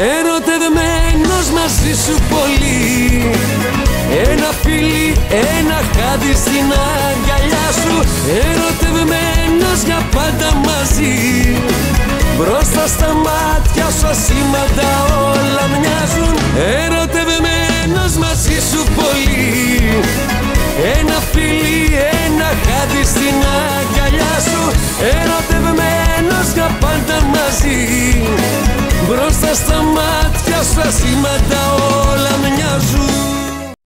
Ερωτευμένος μαζί σου πολύ. Ένα φίλι, ένα χάδι στην αγκαλιά σου. Ερωτευμένος για πάντα μαζί. Μπροστά στα μάτια σου ασήμαντα όλα μοιάζουν. Ερωτευμένος μαζί σου πολύ. Στα μάτια σου ασήμαντα